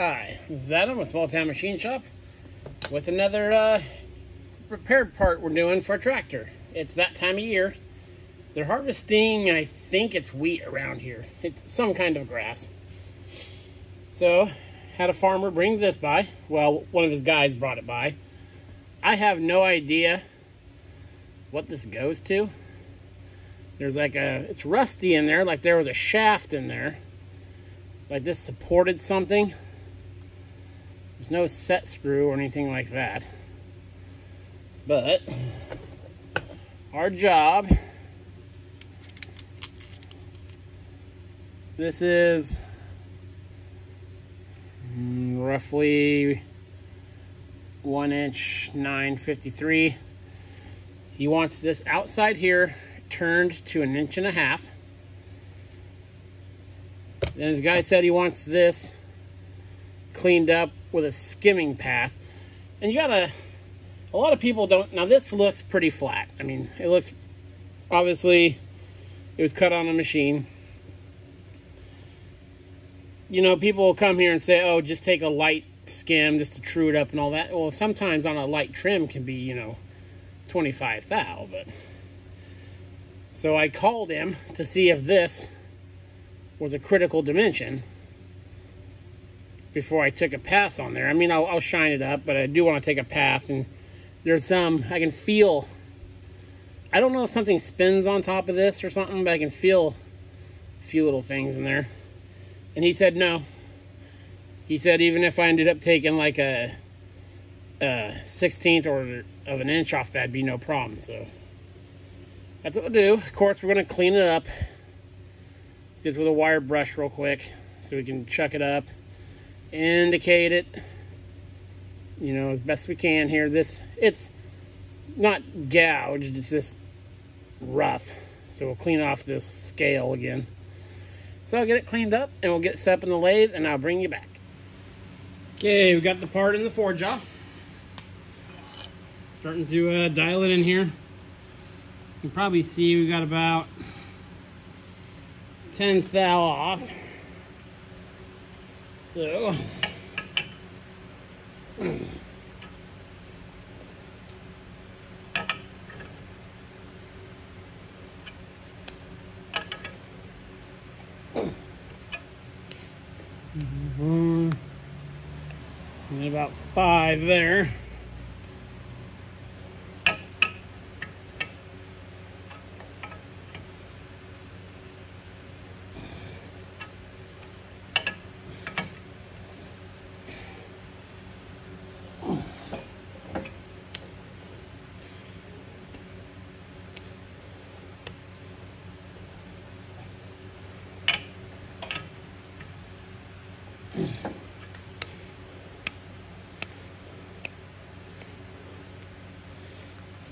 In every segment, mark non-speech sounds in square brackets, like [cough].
Hi, this is Adam with Small Town Machine Shop with another uh, repaired part we're doing for a tractor. It's that time of year. They're harvesting, I think it's wheat around here. It's some kind of grass. So, had a farmer bring this by. Well, one of his guys brought it by. I have no idea what this goes to. There's like a, it's rusty in there, like there was a shaft in there. Like this supported something. There's no set screw or anything like that. But, our job, this is roughly one inch 953 he wants this outside here turned to an inch and a half then his guy said he wants this cleaned up with a skimming pass and you gotta a lot of people don't now this looks pretty flat. I mean it looks obviously it was cut on a machine. You know, people will come here and say, oh, just take a light skim just to true it up and all that. Well, sometimes on a light trim can be, you know, 25 thou, but... So I called him to see if this was a critical dimension before I took a pass on there. I mean, I'll, I'll shine it up, but I do want to take a pass, and there's some, I can feel, I don't know if something spins on top of this or something, but I can feel a few little things in there. And he said no. He said even if I ended up taking like a, a 16th or of an inch off, that'd be no problem. So that's what we'll do. Of course, we're going to clean it up just with a wire brush real quick so we can chuck it up, indicate it, you know, as best we can here. This, it's not gouged, it's just rough. So we'll clean off this scale again. So I'll get it cleaned up and we'll get set up in the lathe and I'll bring you back. Okay, we got the part in the four jaw. Starting to uh, dial it in here. You can probably see we got about 10 thou off. So, Mm-hmm. And about five there.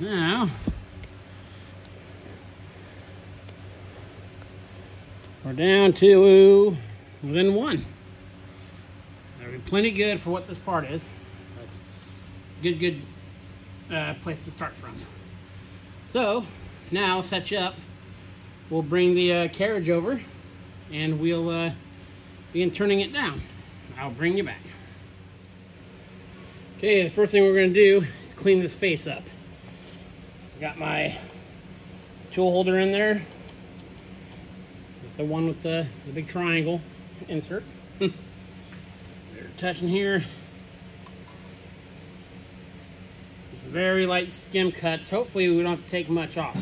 Now, we're down to within one. That'll be plenty good for what this part is. That's good, good uh, place to start from. So, now set you up. We'll bring the uh, carriage over and we'll uh, begin turning it down. I'll bring you back. Okay, the first thing we're going to do is clean this face up. Got my tool holder in there. It's the one with the, the big triangle insert. [laughs] They're touching here. It's very light skim cuts. Hopefully we don't take much off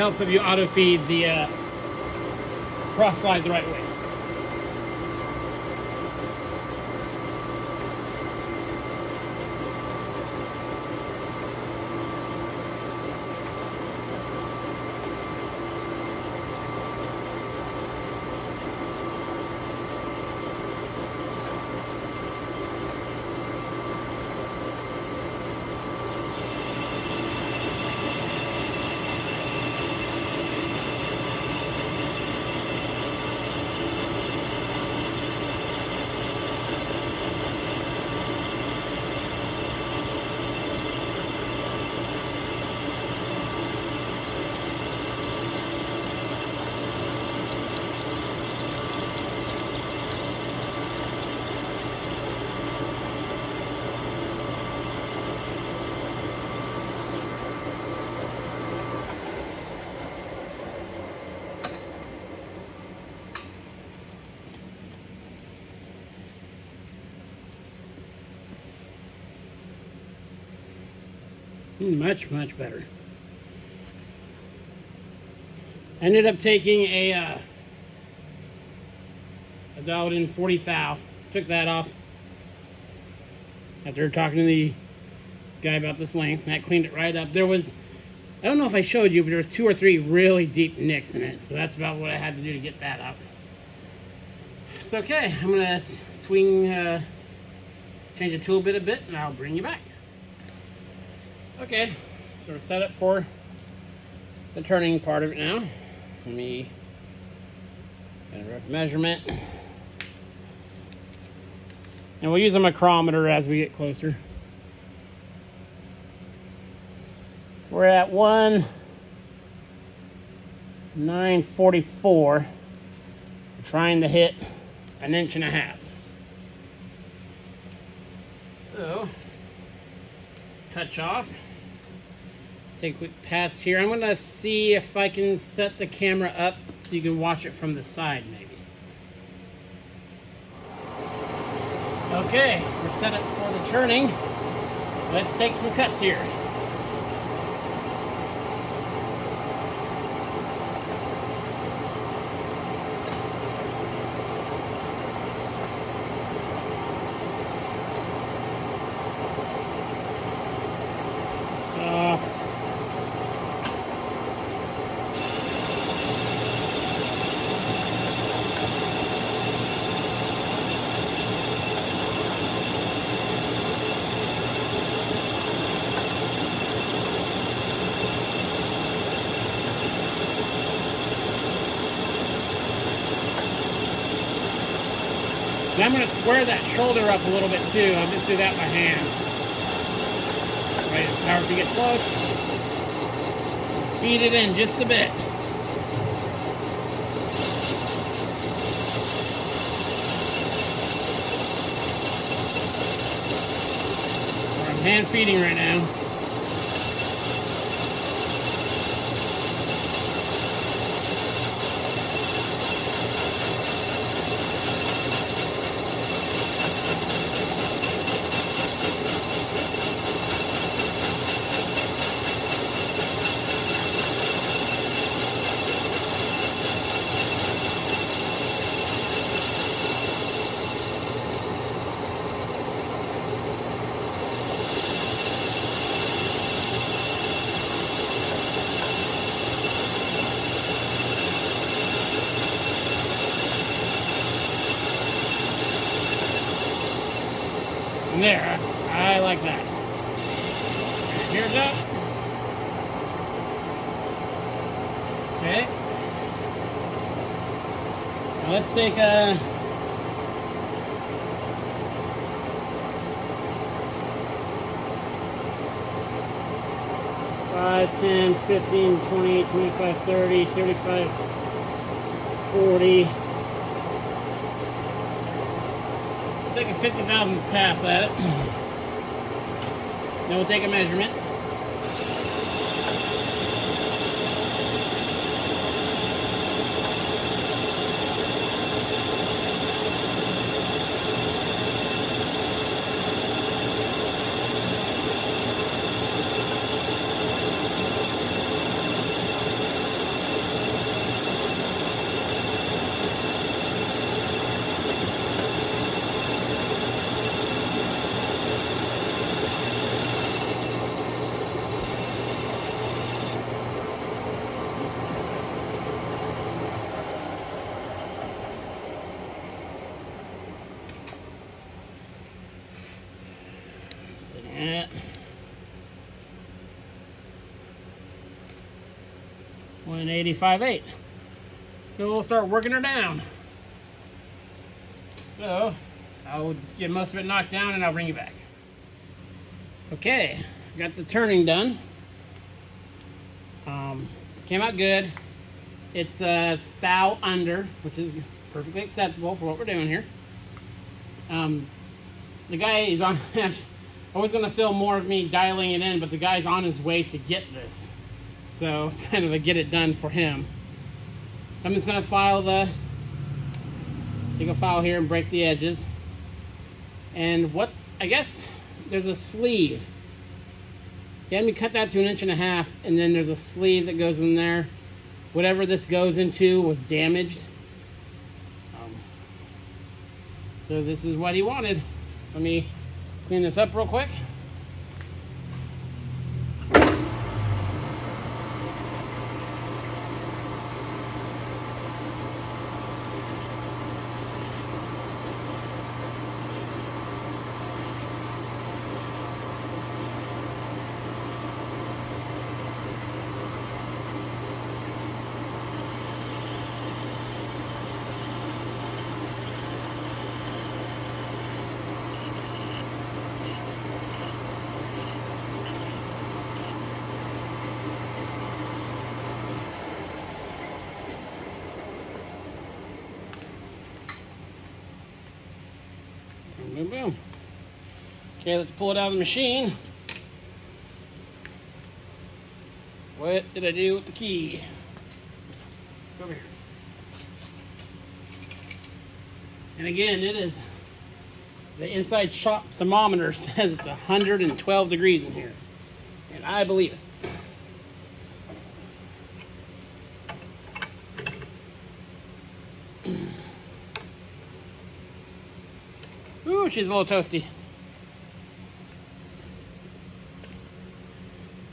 helps if you auto feed the uh, cross slide the right way. Much, much better. I ended up taking a, uh, a dialed in 40 thou. Took that off after talking to the guy about this length, and that cleaned it right up. There was, I don't know if I showed you, but there was two or three really deep nicks in it, so that's about what I had to do to get that up. It's okay. I'm gonna swing, uh, change the tool bit a bit, and I'll bring you back. Okay, so we're set up for the turning part of it now. Let me get a rough measurement. And we'll use a micrometer as we get closer. So we're at one 944. We're trying to hit an inch and a half. So, touch off. Take a quick pass here. I'm gonna see if I can set the camera up so you can watch it from the side maybe. Okay, we're set up for the turning. Let's take some cuts here. And I'm going to square that shoulder up a little bit too. I'll just do that by hand. Right, power to get close. Feed it in just a bit. I'm hand feeding right now. There, I like that. Here's up. Okay. Now let's take a Five, ten, fifteen, twenty, twenty-five, thirty, thirty-five, forty. Take a 50 thousandths pass at it. Then we'll take a measurement. Sitting at one eighty-five eight. So we'll start working her down. So I'll get most of it knocked down and I'll bring you back. Okay, got the turning done. Um, came out good. It's a thou under, which is perfectly acceptable for what we're doing here. Um, the guy is on. [laughs] I was gonna film more of me dialing it in, but the guy's on his way to get this, so [laughs] it's kind of a get it done for him. So I'm just gonna file the, take a file here and break the edges. And what I guess there's a sleeve He had me cut that to an inch and a half, and then there's a sleeve that goes in there. Whatever this goes into was damaged. Um, so this is what he wanted. Let me clean this up real quick. Okay, let's pull it out of the machine. What did I do with the key? Over here. And again, it is, the inside shop thermometer [laughs] says it's 112 degrees in here. And I believe it. Ooh, she's a little toasty.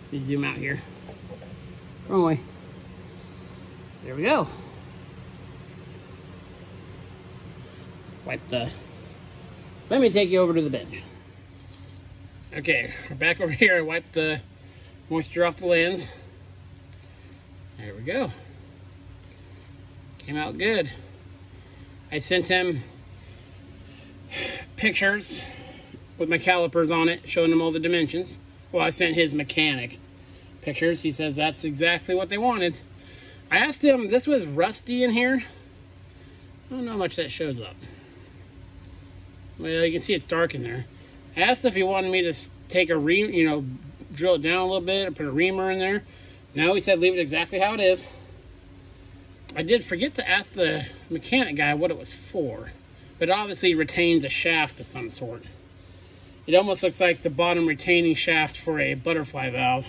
Let me zoom out here. Wrong way. There we go. Wipe the... Let me take you over to the bench. Okay, we're back over [laughs] here. I wiped the moisture off the lens. There we go. Came out good. I sent him [sighs] pictures with my calipers on it, showing him all the dimensions. Well, I sent his mechanic pictures. He says that's exactly what they wanted. I asked him, this was rusty in here. I don't know how much that shows up. Well, you can see it's dark in there. I asked if he wanted me to take a ream, you know, drill it down a little bit or put a reamer in there. No, he said leave it exactly how it is. I did forget to ask the mechanic guy what it was for but obviously retains a shaft of some sort. It almost looks like the bottom retaining shaft for a butterfly valve.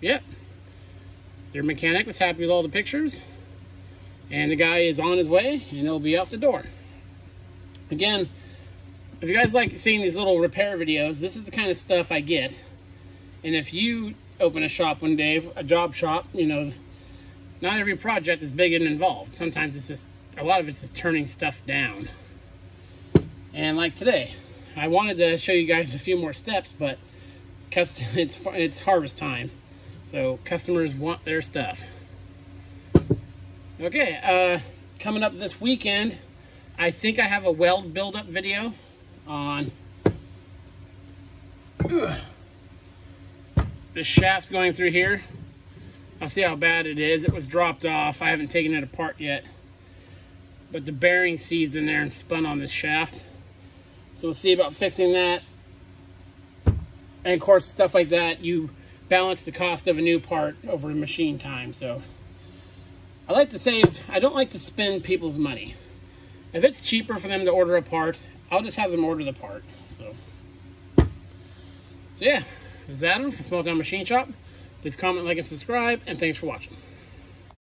Yep. Your mechanic was happy with all the pictures. And the guy is on his way and he'll be out the door. Again, if you guys like seeing these little repair videos, this is the kind of stuff I get. And if you open a shop one day, a job shop, you know, not every project is big and involved. Sometimes it's just a lot of it's just turning stuff down. And like today, I wanted to show you guys a few more steps, but [laughs] it's, it's harvest time. So customers want their stuff. Okay, uh, coming up this weekend, I think I have a weld build-up video on [clears throat] the shaft going through here. I'll see how bad it is. It was dropped off. I haven't taken it apart yet but the bearing seized in there and spun on this shaft. So we'll see about fixing that. And of course, stuff like that, you balance the cost of a new part over machine time. So I like to save, I don't like to spend people's money. If it's cheaper for them to order a part, I'll just have them order the part. So, so yeah, this is Adam from Small Town Machine Shop. Please comment, like, and subscribe, and thanks for watching.